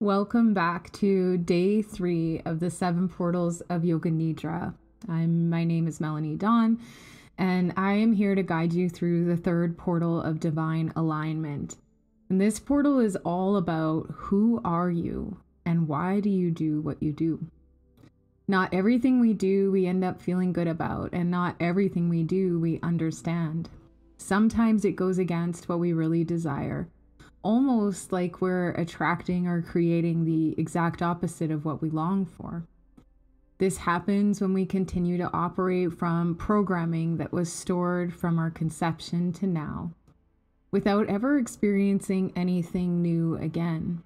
Welcome back to day three of the seven portals of Yoga Nidra. I'm my name is Melanie Dawn, and I am here to guide you through the third portal of divine alignment. And this portal is all about who are you and why do you do what you do. Not everything we do we end up feeling good about, and not everything we do we understand. Sometimes it goes against what we really desire almost like we're attracting or creating the exact opposite of what we long for. This happens when we continue to operate from programming that was stored from our conception to now, without ever experiencing anything new again.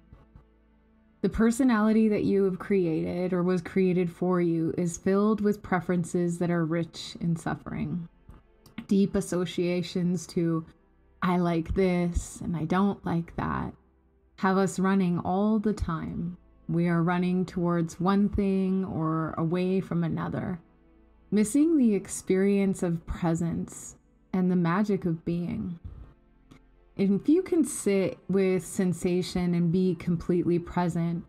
The personality that you have created or was created for you is filled with preferences that are rich in suffering, deep associations to I like this and I don't like that, have us running all the time. We are running towards one thing or away from another, missing the experience of presence and the magic of being. If you can sit with sensation and be completely present,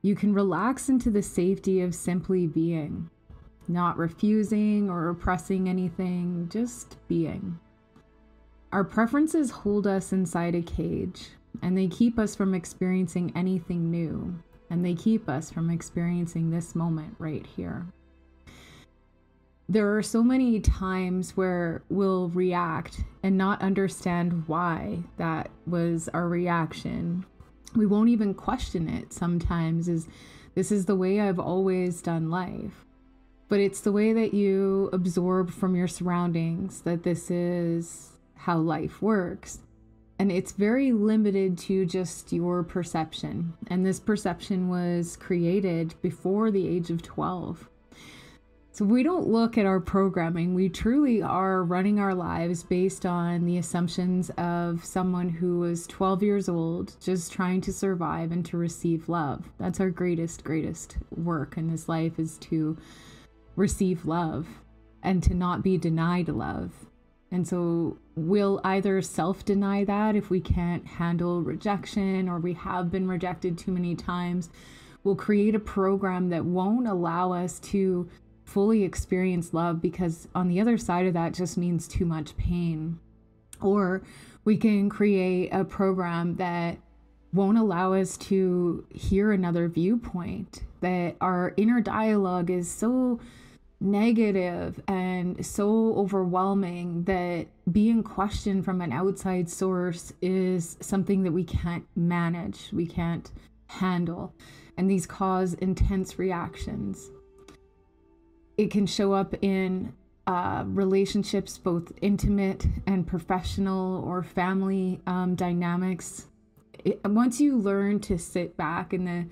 you can relax into the safety of simply being, not refusing or repressing anything, just being. Our preferences hold us inside a cage, and they keep us from experiencing anything new, and they keep us from experiencing this moment right here. There are so many times where we'll react and not understand why that was our reaction. We won't even question it sometimes is this is the way I've always done life. But it's the way that you absorb from your surroundings that this is how life works. And it's very limited to just your perception. And this perception was created before the age of 12. So we don't look at our programming. We truly are running our lives based on the assumptions of someone who was 12 years old, just trying to survive and to receive love. That's our greatest, greatest work in this life is to receive love and to not be denied love. And so we'll either self deny that if we can't handle rejection or we have been rejected too many times. We'll create a program that won't allow us to fully experience love because on the other side of that just means too much pain. Or we can create a program that won't allow us to hear another viewpoint, that our inner dialogue is so negative and so overwhelming that being questioned from an outside source is something that we can't manage, we can't handle. And these cause intense reactions. It can show up in uh, relationships, both intimate and professional or family um, dynamics. It, once you learn to sit back in the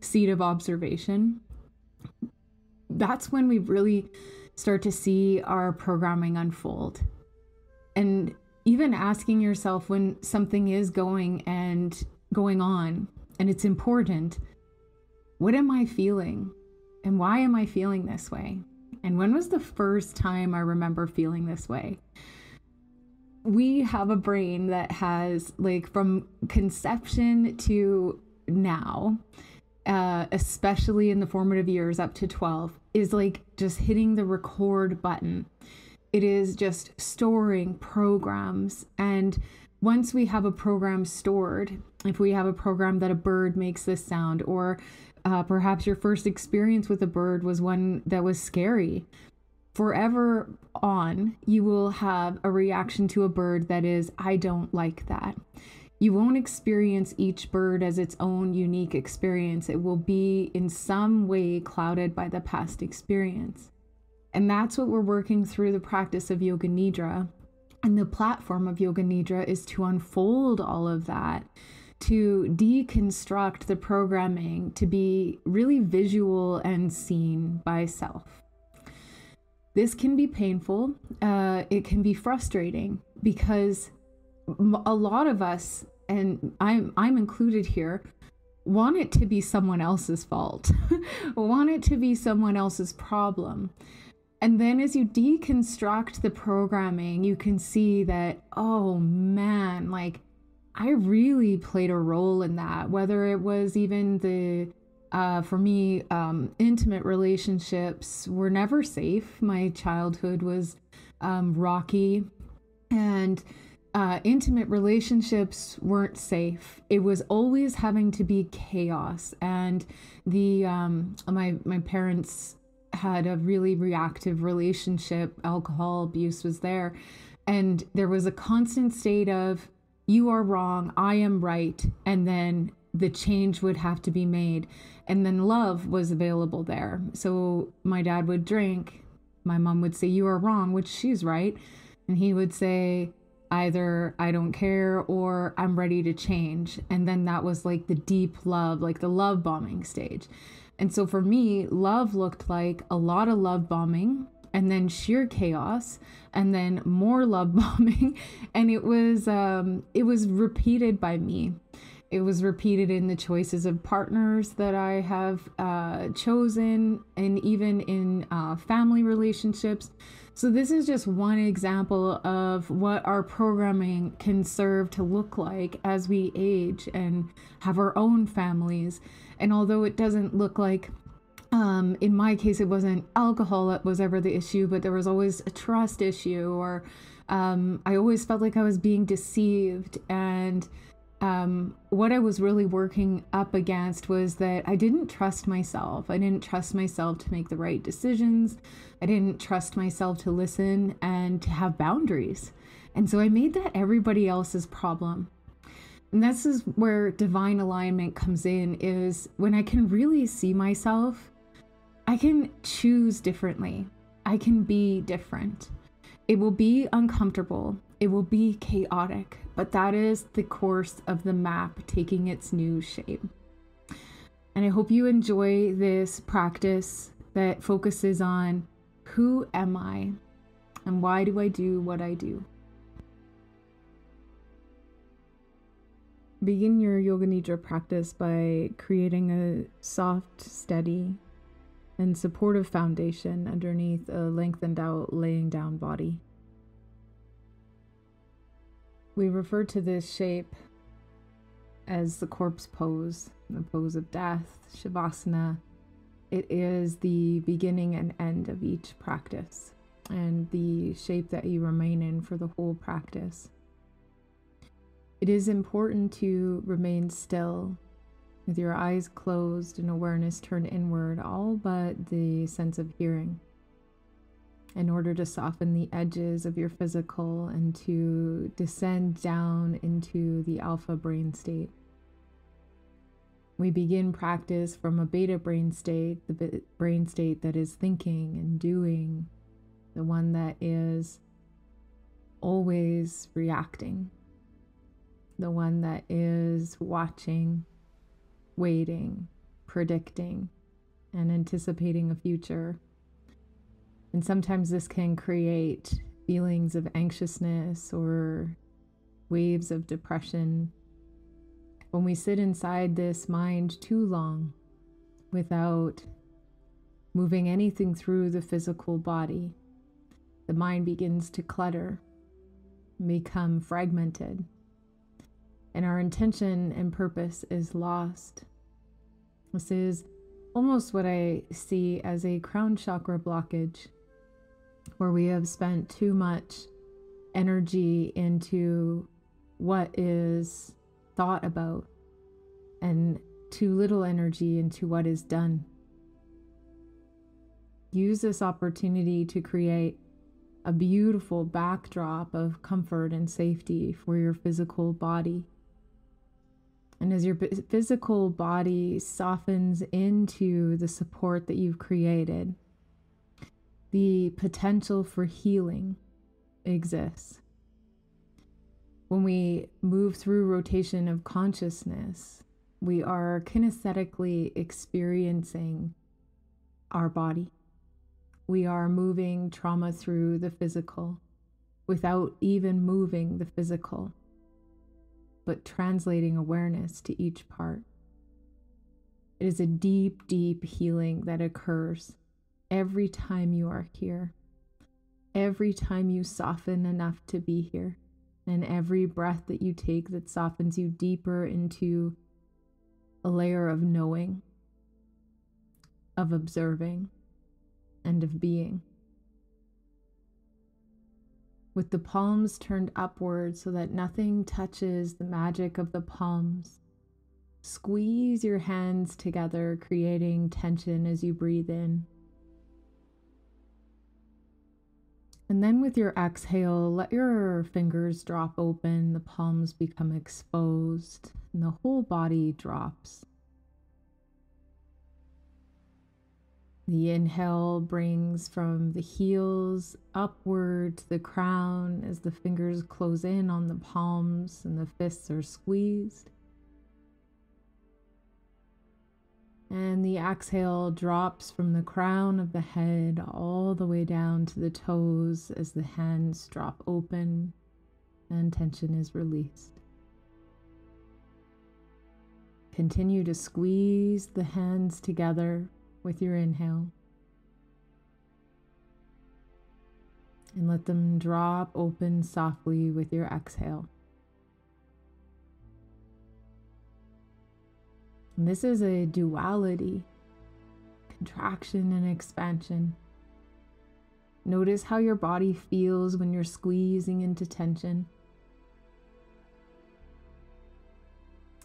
seat of observation, that's when we really start to see our programming unfold. And even asking yourself when something is going and going on and it's important, what am I feeling? And why am I feeling this way? And when was the first time I remember feeling this way? We have a brain that has, like, from conception to now, uh, especially in the formative years up to 12, is like just hitting the record button. It is just storing programs. And once we have a program stored, if we have a program that a bird makes this sound, or uh, perhaps your first experience with a bird was one that was scary, forever on, you will have a reaction to a bird that is, I don't like that. You won't experience each bird as its own unique experience. It will be in some way clouded by the past experience. And that's what we're working through the practice of Yoga Nidra. And the platform of Yoga Nidra is to unfold all of that, to deconstruct the programming to be really visual and seen by self. This can be painful, uh, it can be frustrating because a lot of us and I'm I'm included here, want it to be someone else's fault, want it to be someone else's problem. And then as you deconstruct the programming, you can see that, oh man, like I really played a role in that, whether it was even the uh, for me, um, intimate relationships were never safe. My childhood was um, rocky, and uh, intimate relationships weren't safe. It was always having to be chaos, and the um, my my parents had a really reactive relationship. Alcohol abuse was there, and there was a constant state of you are wrong, I am right, and then the change would have to be made. And then love was available there. So my dad would drink. My mom would say, You are wrong, which she's right. And he would say, Either I don't care or I'm ready to change. And then that was like the deep love, like the love bombing stage. And so for me, love looked like a lot of love bombing and then sheer chaos and then more love bombing and it was um it was repeated by me it was repeated in the choices of partners that I have uh, chosen, and even in uh, family relationships. So, this is just one example of what our programming can serve to look like as we age and have our own families. And although it doesn't look like um, in my case, it wasn't alcohol that was ever the issue, but there was always a trust issue, or um, I always felt like I was being deceived. And um, what I was really working up against was that I didn't trust myself. I didn't trust myself to make the right decisions. I didn't trust myself to listen and to have boundaries. And so I made that everybody else's problem. And this is where divine alignment comes in is when I can really see myself, I can choose differently. I can be different. It will be uncomfortable. It will be chaotic but that is the course of the map taking its new shape. And I hope you enjoy this practice that focuses on who am I and why do I do what I do. Begin your Yoga Nidra practice by creating a soft, steady, and supportive foundation underneath a lengthened out laying down body. We refer to this shape as the corpse pose, the pose of death, Shavasana. It is the beginning and end of each practice and the shape that you remain in for the whole practice. It is important to remain still with your eyes closed and awareness turned inward, all but the sense of hearing in order to soften the edges of your physical and to descend down into the alpha brain state. We begin practice from a beta brain state, the brain state that is thinking and doing, the one that is always reacting, the one that is watching, waiting, predicting, and anticipating a future and sometimes this can create feelings of anxiousness or waves of depression. When we sit inside this mind too long without moving anything through the physical body, the mind begins to clutter, become fragmented, and our intention and purpose is lost. This is almost what I see as a crown chakra blockage where we have spent too much energy into what is thought about and too little energy into what is done. Use this opportunity to create a beautiful backdrop of comfort and safety for your physical body. And as your physical body softens into the support that you've created, the potential for healing exists. When we move through rotation of consciousness, we are kinesthetically experiencing our body. We are moving trauma through the physical without even moving the physical, but translating awareness to each part. It is a deep, deep healing that occurs every time you are here, every time you soften enough to be here, And every breath that you take that softens you deeper into a layer of knowing, of observing, and of being. With the palms turned upward so that nothing touches the magic of the palms, squeeze your hands together, creating tension as you breathe in. And then with your exhale, let your fingers drop open, the palms become exposed, and the whole body drops. The inhale brings from the heels upward to the crown as the fingers close in on the palms and the fists are squeezed. And the exhale drops from the crown of the head all the way down to the toes as the hands drop open and tension is released. Continue to squeeze the hands together with your inhale. And let them drop open softly with your exhale. This is a duality contraction and expansion. Notice how your body feels when you're squeezing into tension.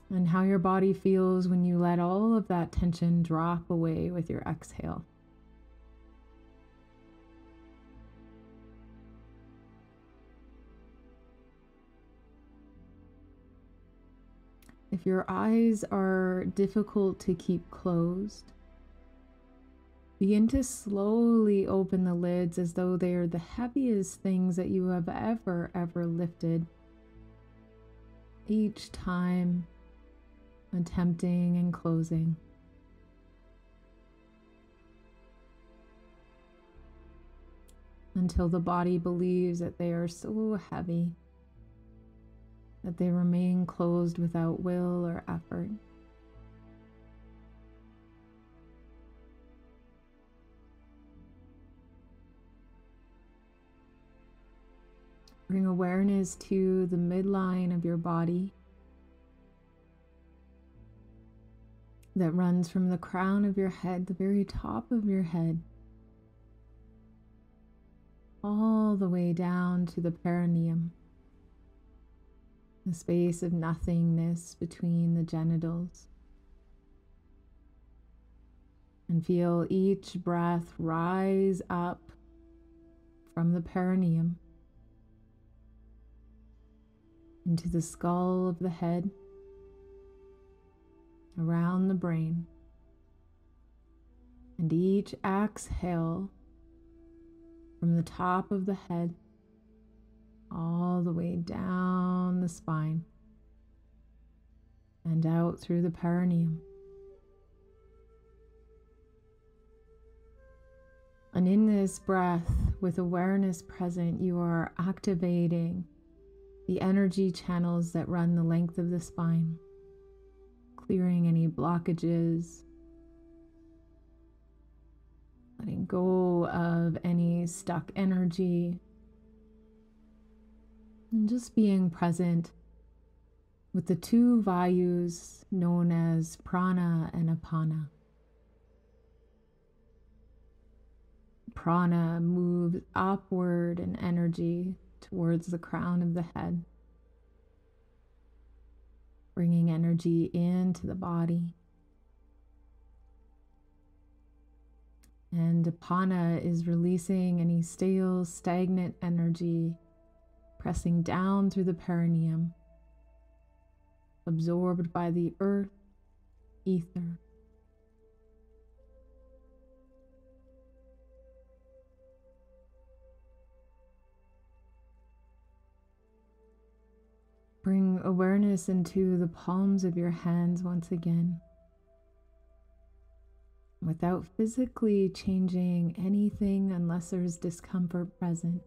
And how your body feels when you let all of that tension drop away with your exhale. If your eyes are difficult to keep closed, begin to slowly open the lids as though they are the heaviest things that you have ever, ever lifted. Each time attempting and closing. Until the body believes that they are so heavy that they remain closed without will or effort. Bring awareness to the midline of your body that runs from the crown of your head, the very top of your head, all the way down to the perineum the space of nothingness between the genitals. And feel each breath rise up from the perineum into the skull of the head, around the brain. And each exhale from the top of the head all the way down the spine and out through the perineum. And in this breath, with awareness present, you are activating the energy channels that run the length of the spine, clearing any blockages, letting go of any stuck energy, and just being present with the two vayus known as prana and apana. Prana moves upward in energy towards the crown of the head, bringing energy into the body. And apana is releasing any stale, stagnant energy pressing down through the perineum, absorbed by the earth, ether. Bring awareness into the palms of your hands once again without physically changing anything unless there's discomfort present.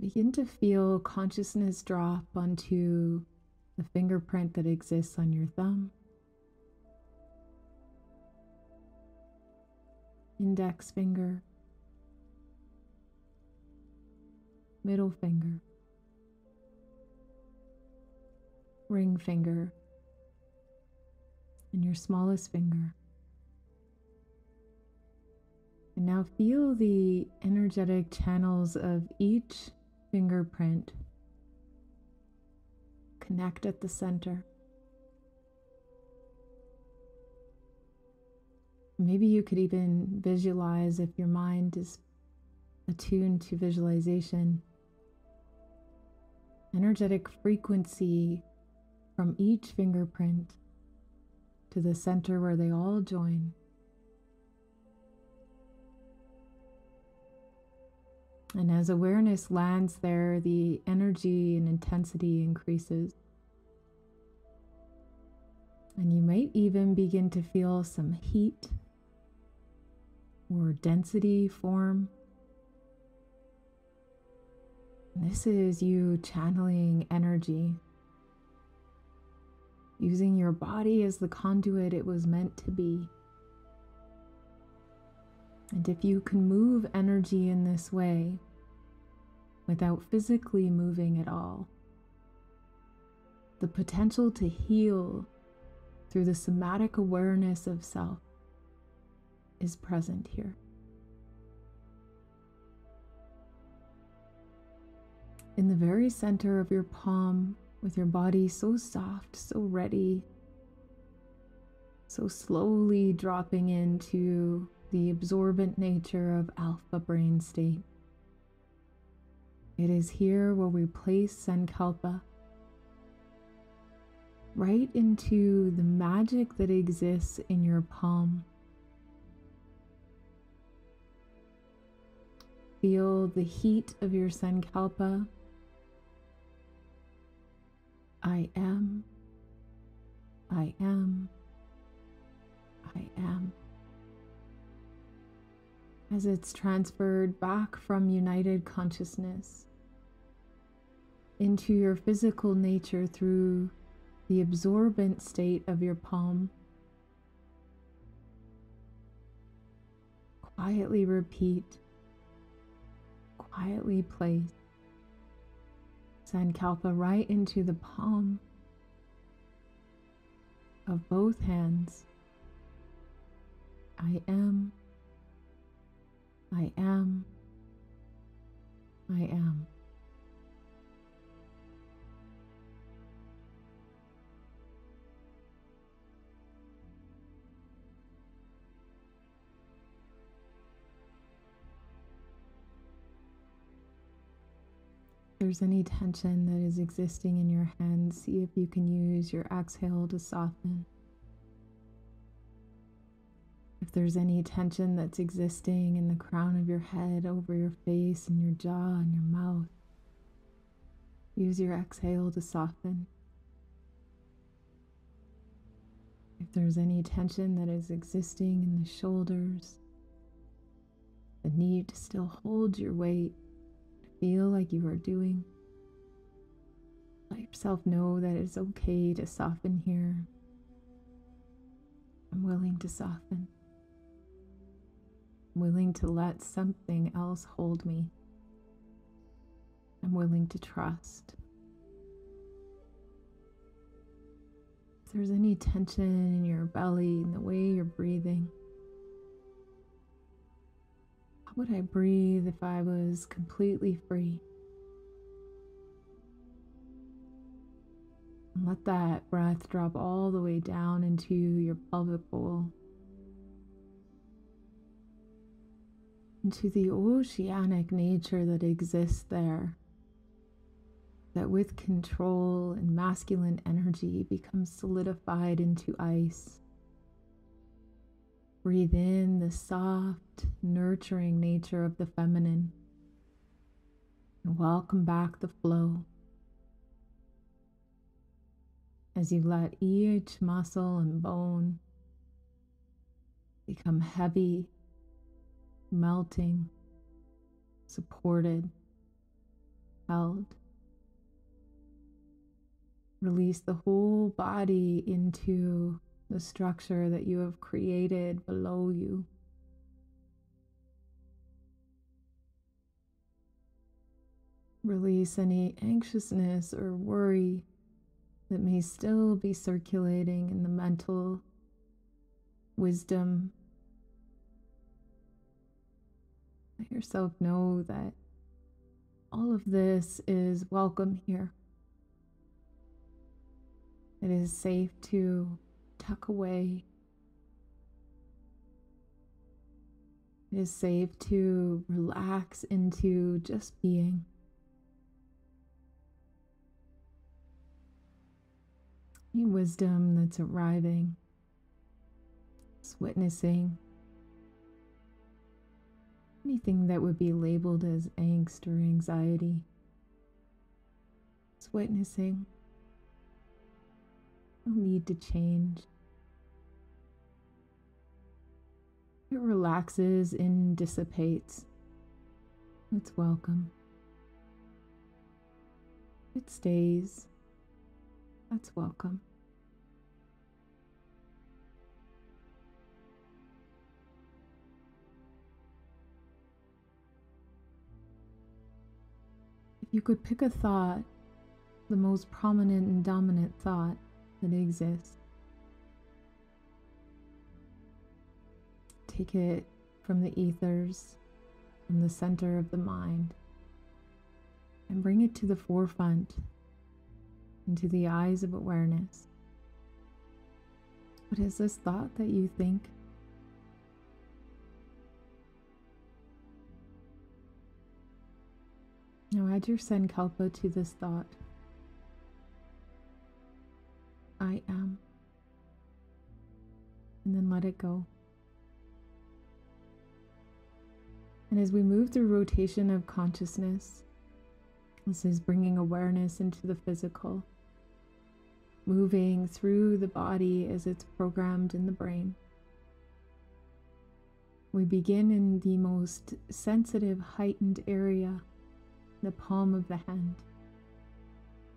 Begin to feel consciousness drop onto the fingerprint that exists on your thumb, index finger, middle finger, ring finger. And your smallest finger. And now feel the energetic channels of each fingerprint connect at the center. Maybe you could even visualize if your mind is attuned to visualization. Energetic frequency from each fingerprint to the center where they all join. And as awareness lands there, the energy and intensity increases. And you might even begin to feel some heat or density form. This is you channeling energy, using your body as the conduit it was meant to be. And if you can move energy in this way without physically moving at all, the potential to heal through the somatic awareness of self is present here. In the very center of your palm, with your body so soft, so ready, so slowly dropping into the absorbent nature of alpha brain state. It is here where we place Sankalpa right into the magic that exists in your palm. Feel the heat of your Sankalpa. I am, I am, I am as it's transferred back from united consciousness into your physical nature through the absorbent state of your palm. Quietly repeat, quietly place Sankalpa right into the palm of both hands. I am. I am. I am. there's any tension that is existing in your hands, see if you can use your exhale to soften. If there's any tension that's existing in the crown of your head, over your face, and your jaw, and your mouth, use your exhale to soften. If there's any tension that is existing in the shoulders, the need to still hold your weight, feel like you are doing, let yourself know that it's okay to soften here. I'm willing to soften willing to let something else hold me. I'm willing to trust. If there's any tension in your belly and the way you're breathing, how would I breathe if I was completely free? And let that breath drop all the way down into your pelvic bowl. Into the oceanic nature that exists there. That with control and masculine energy becomes solidified into ice. Breathe in the soft, nurturing nature of the feminine. And welcome back the flow. As you let each muscle and bone become heavy melting, supported, held. Release the whole body into the structure that you have created below you. Release any anxiousness or worry that may still be circulating in the mental wisdom. Let yourself know that all of this is welcome here. It is safe to tuck away. It is safe to relax into just being. Any wisdom that's arriving, just witnessing anything that would be labeled as angst or anxiety. It's witnessing. No need to change. It relaxes and dissipates. It's welcome. It stays. That's welcome. You could pick a thought, the most prominent and dominant thought that exists, take it from the ethers, from the center of the mind, and bring it to the forefront into the eyes of awareness. What is this thought that you think? Your Sankalpa to this thought. I am. And then let it go. And as we move through rotation of consciousness, this is bringing awareness into the physical moving through the body as it's programmed in the brain. We begin in the most sensitive, heightened area, the palm of the hand,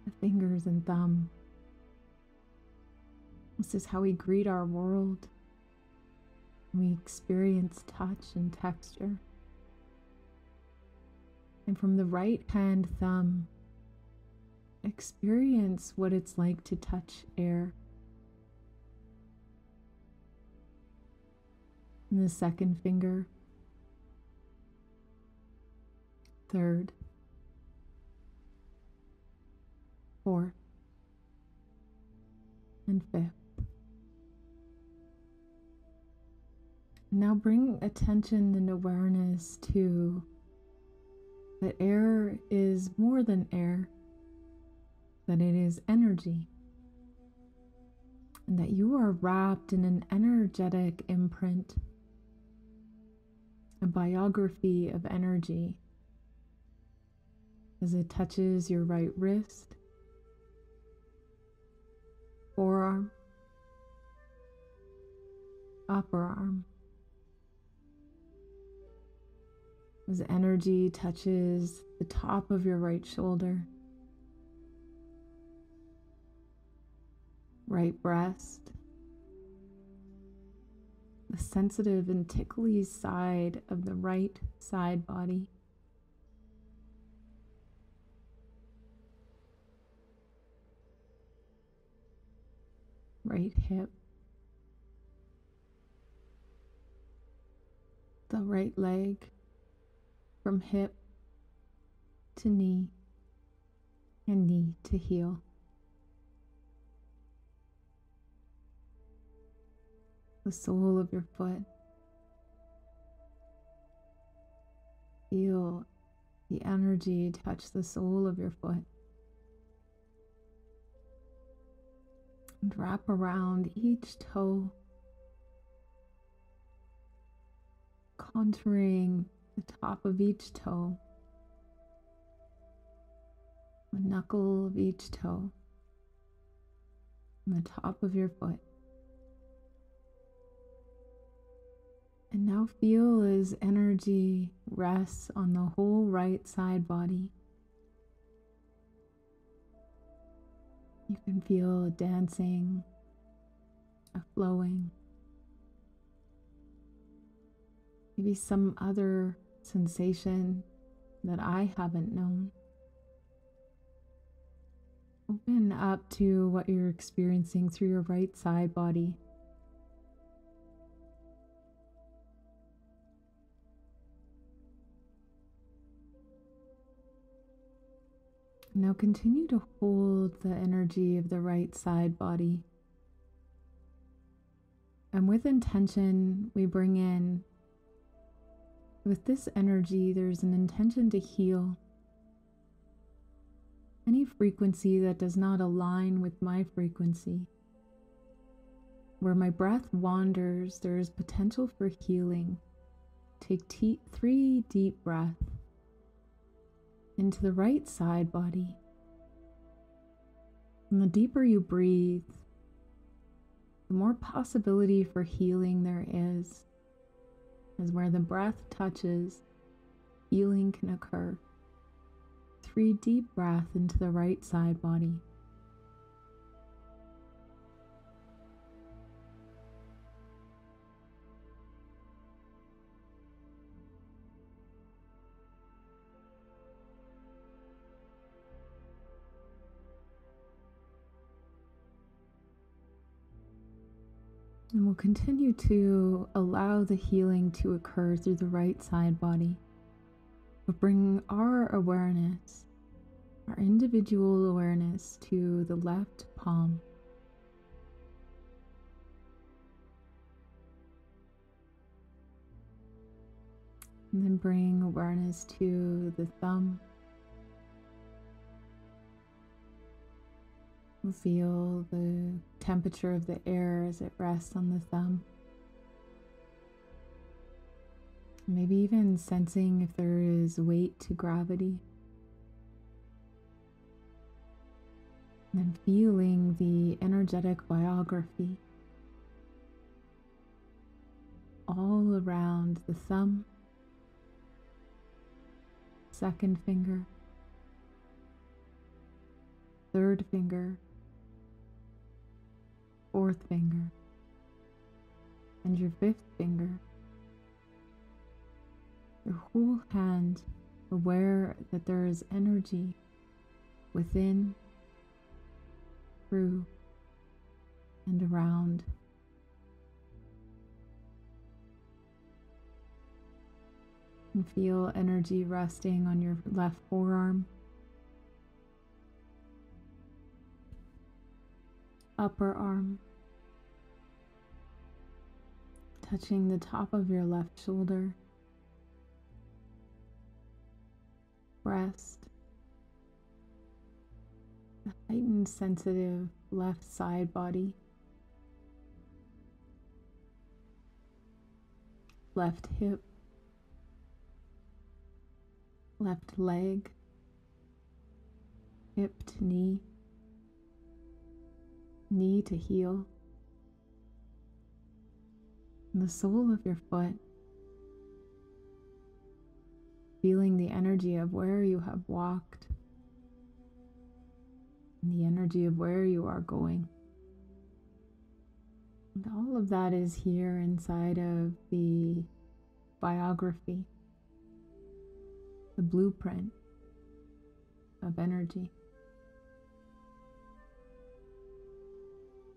the fingers and thumb. This is how we greet our world. We experience touch and texture. And from the right hand thumb, experience what it's like to touch air. And the second finger, third, fourth, and fifth. Now bring attention and awareness to that air is more than air that it is energy, and that you are wrapped in an energetic imprint, a biography of energy as it touches your right wrist, forearm, upper arm. As energy touches the top of your right shoulder. right breast, the sensitive and tickly side of the right side body. Right hip, the right leg from hip to knee and knee to heel. the sole of your foot. Feel the energy touch the sole of your foot. Wrap around each toe, contouring the top of each toe, the knuckle of each toe, the top of your foot. And now feel as energy rests on the whole right side body. You can feel a dancing, a flowing, maybe some other sensation that I haven't known. Open up to what you're experiencing through your right side body. Now continue to hold the energy of the right side body. And with intention, we bring in, with this energy, there's an intention to heal any frequency that does not align with my frequency. Where my breath wanders, there is potential for healing. Take three deep breaths into the right side body. And the deeper you breathe, the more possibility for healing there is. As where the breath touches, healing can occur. Three deep breaths into the right side body. And we'll continue to allow the healing to occur through the right side body. But bring our awareness, our individual awareness to the left palm. And then bring awareness to the thumb. Feel the temperature of the air as it rests on the thumb. Maybe even sensing if there is weight to gravity. And feeling the energetic biography all around the thumb, second finger, third finger, fourth finger and your fifth finger. Your whole hand aware that there is energy within, through, and around. And feel energy resting on your left forearm. Upper arm, touching the top of your left shoulder, breast, the heightened sensitive left side body, left hip, left leg, hip to knee, knee to heel the sole of your foot, feeling the energy of where you have walked and the energy of where you are going. And all of that is here inside of the biography, the blueprint of energy.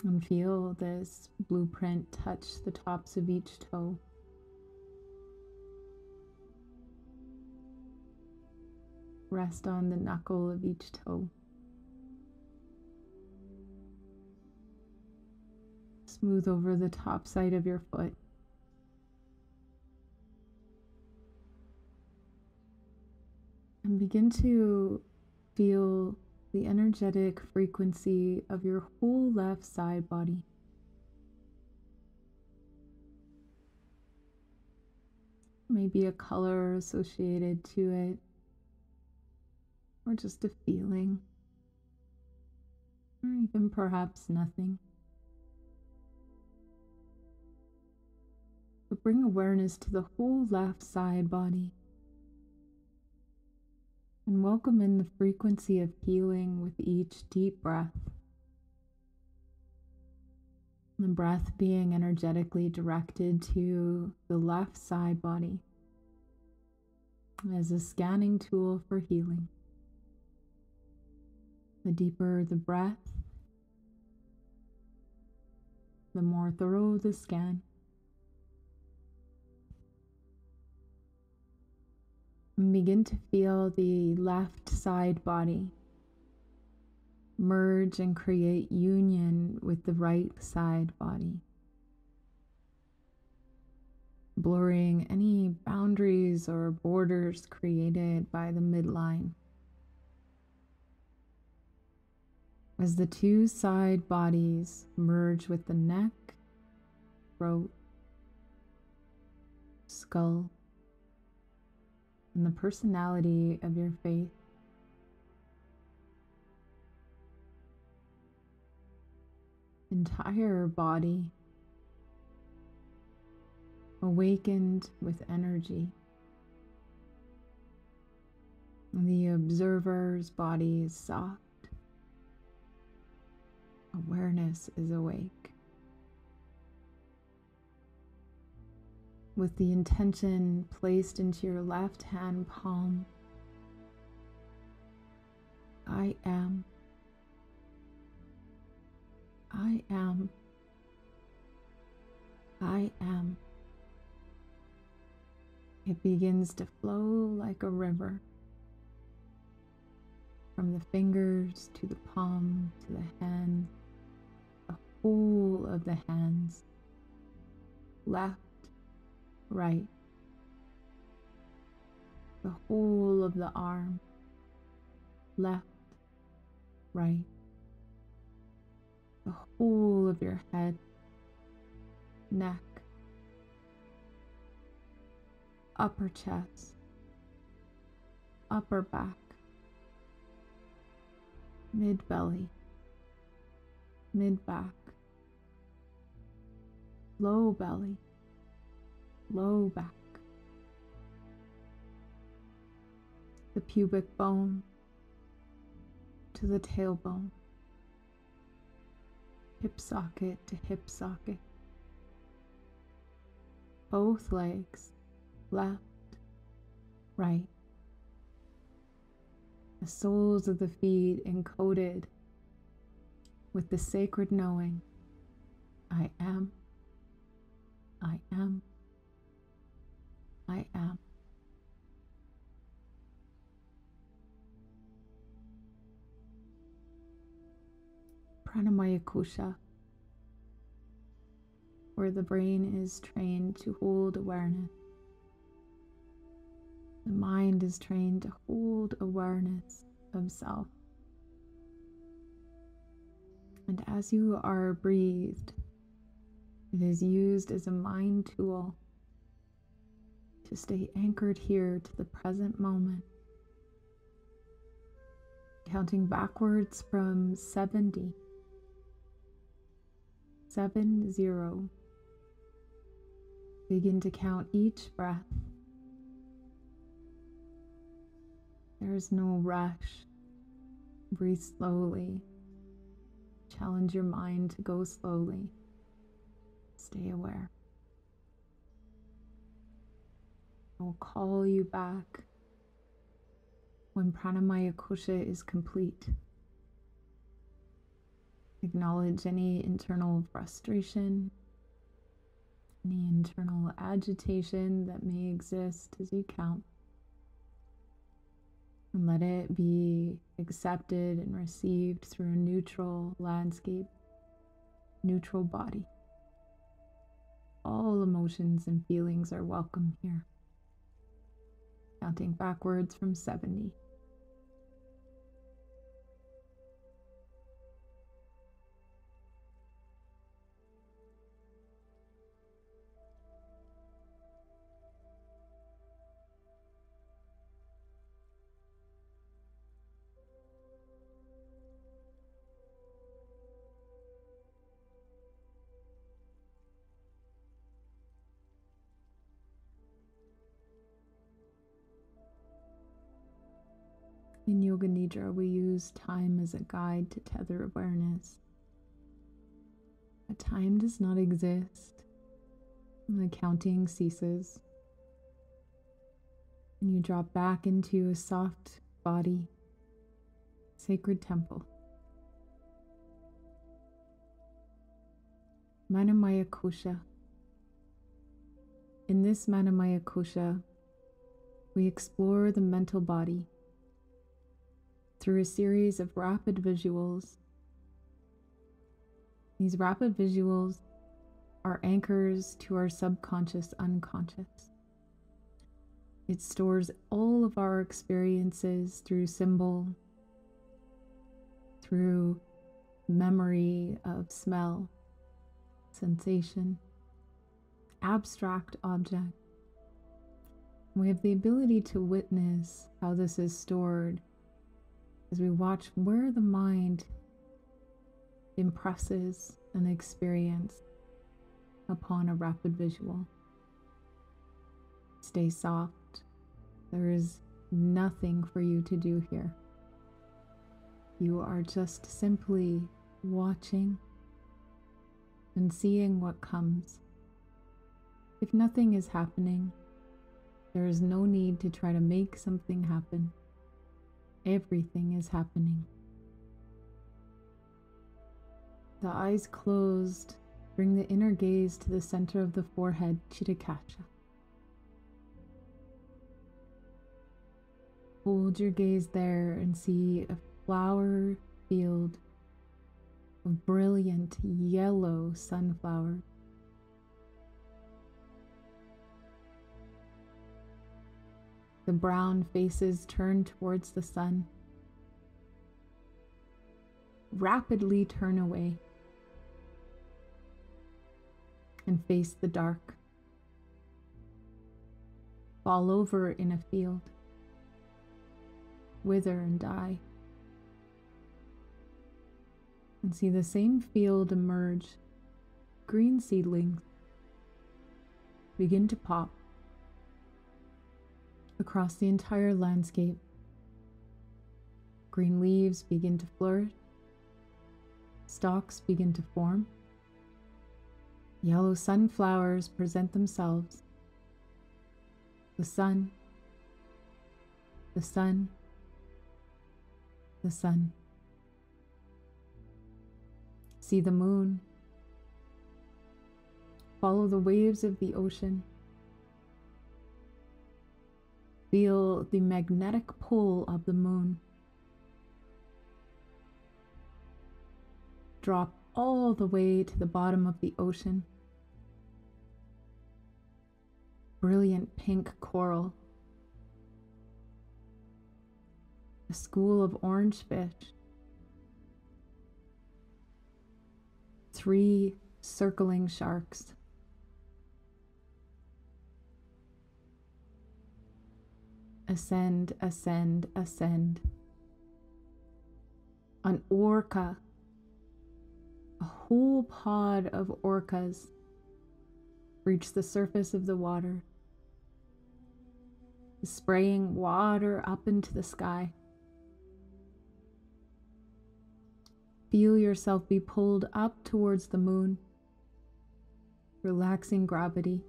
And feel this blueprint touch the tops of each toe. Rest on the knuckle of each toe. Smooth over the top side of your foot. And begin to feel the energetic frequency of your whole left side body. Maybe a color associated to it, or just a feeling, or even perhaps nothing. But bring awareness to the whole left side body and welcome in the frequency of healing with each deep breath. The breath being energetically directed to the left side body as a scanning tool for healing. The deeper the breath, the more thorough the scan. Begin to feel the left side body merge and create union with the right side body. Blurring any boundaries or borders created by the midline. As the two side bodies merge with the neck, throat, skull, and the personality of your faith. entire body awakened with energy. The observer's body is soft. Awareness is awake. With the intention placed into your left hand palm, I am. I am. I am. It begins to flow like a river from the fingers to the palm to the hand, the whole of the hands, left, right, the whole of the arm, left, right. The whole of your head, neck, upper chest, upper back, mid belly, mid back, low belly, low back, the pubic bone to the tailbone hip socket to hip socket. Both legs, left, right. The soles of the feet encoded with the sacred knowing I am, I am, I am. Pranamaya Kosha, where the brain is trained to hold awareness. The mind is trained to hold awareness of self. And as you are breathed, it is used as a mind tool to stay anchored here to the present moment. Counting backwards from 70 seven zero. Begin to count each breath. There is no rush. Breathe slowly. Challenge your mind to go slowly. Stay aware. I will call you back when Pranamaya Kosha is complete. Acknowledge any internal frustration, any internal agitation that may exist as you count. And let it be accepted and received through a neutral landscape, neutral body. All emotions and feelings are welcome here. Counting backwards from 70. Yoga Nidra, we use time as a guide to tether awareness. But time does not exist. The counting ceases. And you drop back into a soft body, sacred temple. Manomaya Kosha. In this Manomaya Kosha, we explore the mental body through a series of rapid visuals. These rapid visuals are anchors to our subconscious unconscious. It stores all of our experiences through symbol, through memory of smell, sensation, abstract object. We have the ability to witness how this is stored as we watch where the mind impresses an experience upon a rapid visual. Stay soft. There is nothing for you to do here. You are just simply watching and seeing what comes. If nothing is happening, there is no need to try to make something happen. Everything is happening. The eyes closed bring the inner gaze to the center of the forehead, Chidakasha. Hold your gaze there and see a flower field of brilliant yellow sunflower. The brown faces turn towards the sun. Rapidly turn away and face the dark. Fall over in a field, wither and die and see the same field emerge. Green seedlings begin to pop across the entire landscape. Green leaves begin to flourish, stalks begin to form, yellow sunflowers present themselves. The sun, the sun, the sun. See the moon. Follow the waves of the ocean. Feel the magnetic pull of the moon. Drop all the way to the bottom of the ocean. Brilliant pink coral. A school of orange fish. three circling sharks. Ascend, ascend, ascend. An orca, a whole pod of orcas, reach the surface of the water, spraying water up into the sky. Feel yourself be pulled up towards the moon, relaxing gravity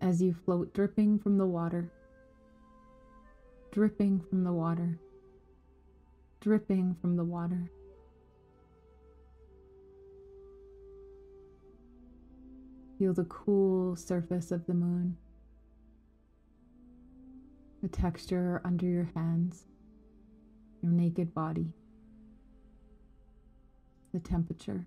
as you float dripping from the water, dripping from the water, dripping from the water. Feel the cool surface of the moon, the texture under your hands, your naked body the temperature.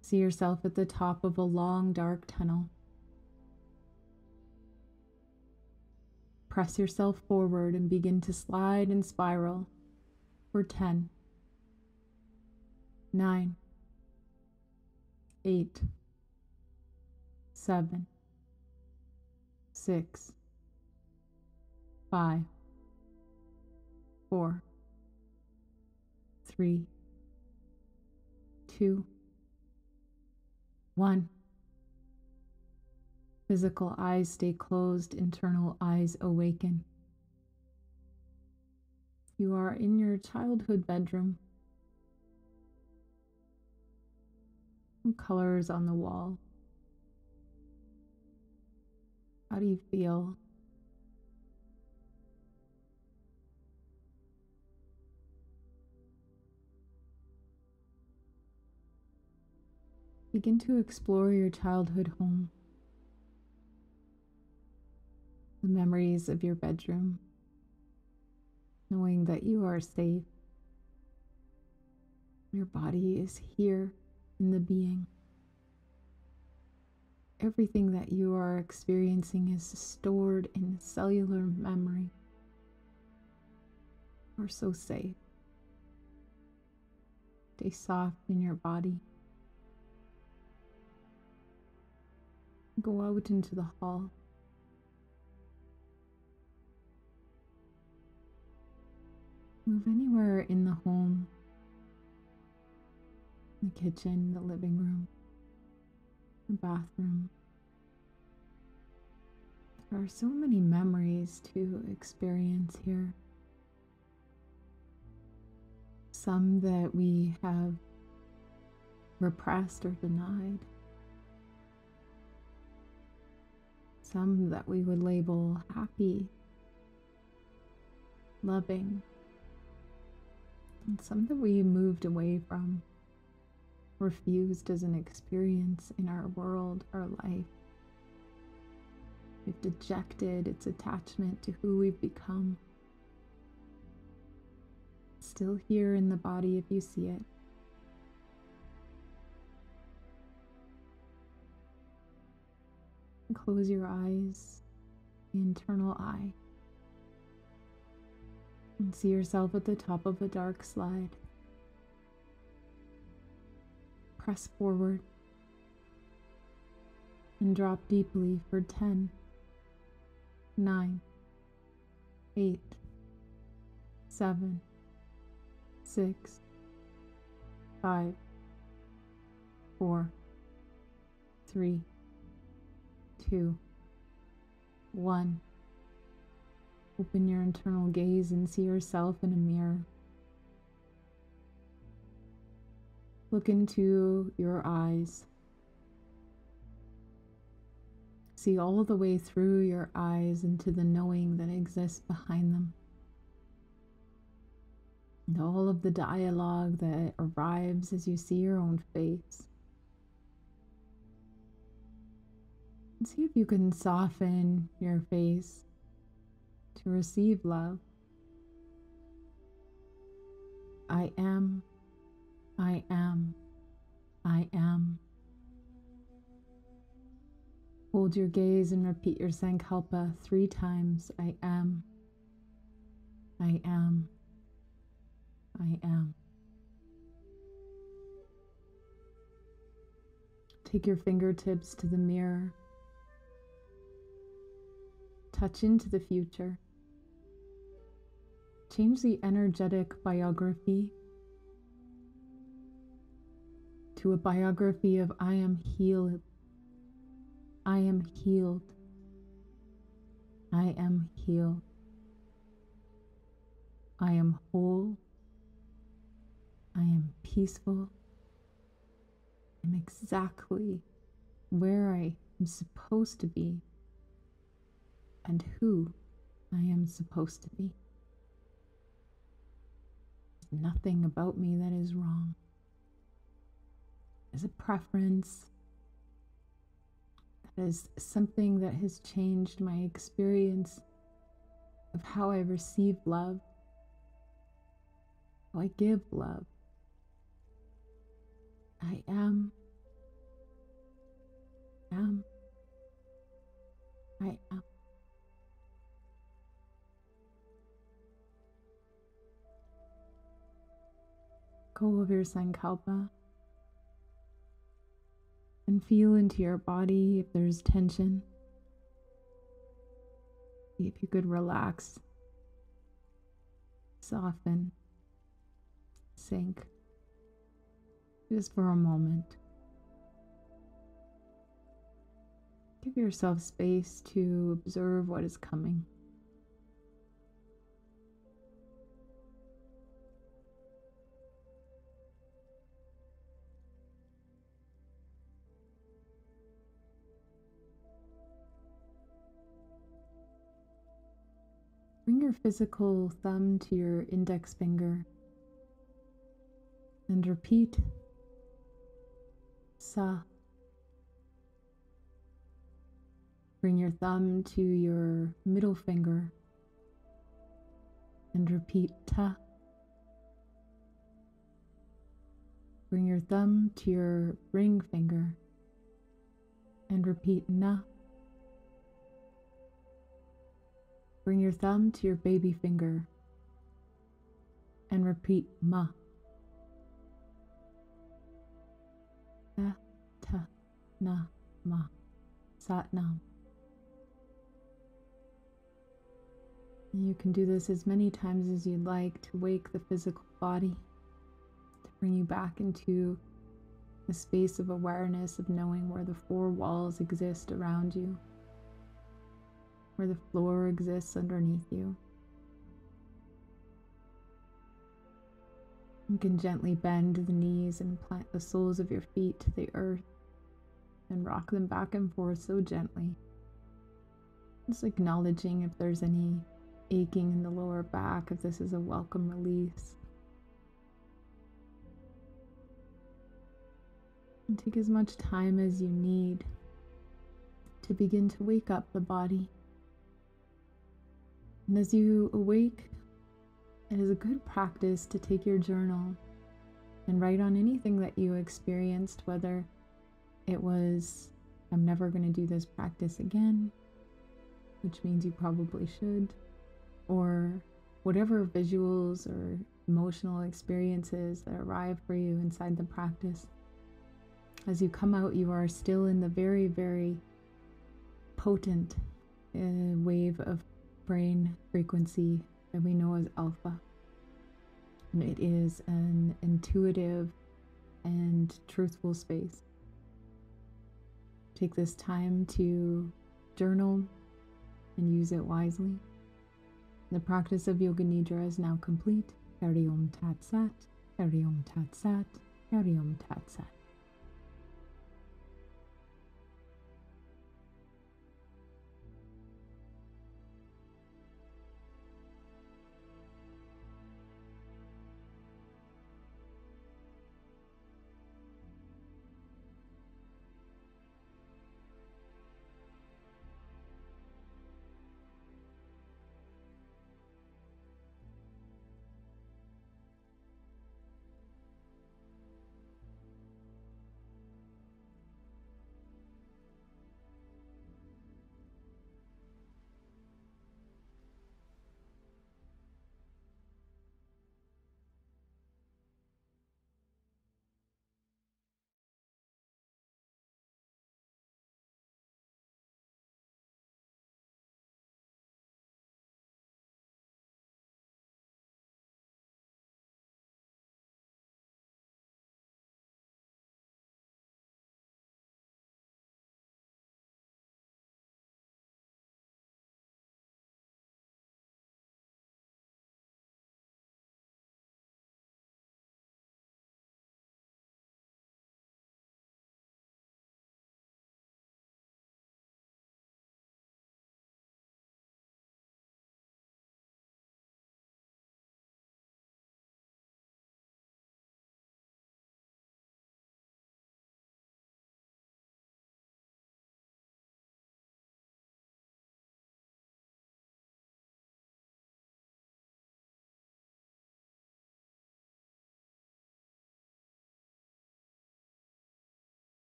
See yourself at the top of a long, dark tunnel. Press yourself forward and begin to slide and spiral for 10, 9, 8, 7, 6, 5, 4, three, two, one. Physical eyes stay closed, internal eyes awaken. You are in your childhood bedroom. Some colors on the wall. How do you feel? Begin to explore your childhood home. The memories of your bedroom, knowing that you are safe. Your body is here in the being. Everything that you are experiencing is stored in cellular memory. You are so safe. Stay soft in your body. Go out into the hall. Move anywhere in the home, the kitchen, the living room, the bathroom. There are so many memories to experience here. Some that we have repressed or denied. some that we would label happy, loving, and some that we moved away from, refused as an experience in our world, our life. We've dejected its attachment to who we've become. still here in the body if you see it. Close your eyes, the internal eye, and see yourself at the top of a dark slide. Press forward and drop deeply for 10, 9, 8, 7, 6, 5, 4, 3, two, one. Open your internal gaze and see yourself in a mirror. Look into your eyes. See all the way through your eyes into the knowing that exists behind them. And all of the dialogue that arrives as you see your own face. See if you can soften your face to receive love. I am, I am, I am. Hold your gaze and repeat your Sankalpa three times. I am, I am, I am. Take your fingertips to the mirror touch into the future. Change the energetic biography to a biography of I am healed. I am healed. I am healed. I am whole. I am peaceful. I'm exactly where I am supposed to be and who I am supposed to be. Nothing about me that is wrong. There's a preference. That is something that has changed my experience of how I receive love, how I give love. I am, am, I am. Go of your Sankalpa and feel into your body if there's tension. See if you could relax, soften, sink just for a moment. Give yourself space to observe what is coming. Physical thumb to your index finger and repeat Sa. Bring your thumb to your middle finger and repeat ta. Bring your thumb to your ring finger and repeat na. Bring your thumb to your baby finger and repeat ma. Ta, ta, na, ma, sat nam. You can do this as many times as you'd like to wake the physical body, to bring you back into a space of awareness of knowing where the four walls exist around you, where the floor exists underneath you. You can gently bend the knees and plant the soles of your feet to the earth and rock them back and forth so gently. Just acknowledging if there's any aching in the lower back, if this is a welcome release. And take as much time as you need to begin to wake up the body. And as you awake, it is a good practice to take your journal and write on anything that you experienced, whether it was, I'm never going to do this practice again, which means you probably should, or whatever visuals or emotional experiences that arrive for you inside the practice. As you come out, you are still in the very, very potent uh, wave of brain frequency that we know as alpha. And it is an intuitive and truthful space. Take this time to journal and use it wisely. The practice of Yoga Nidra is now complete. Hari Om Tat Sat, Hari Om Tat Sat, Hari Om Tat Sat.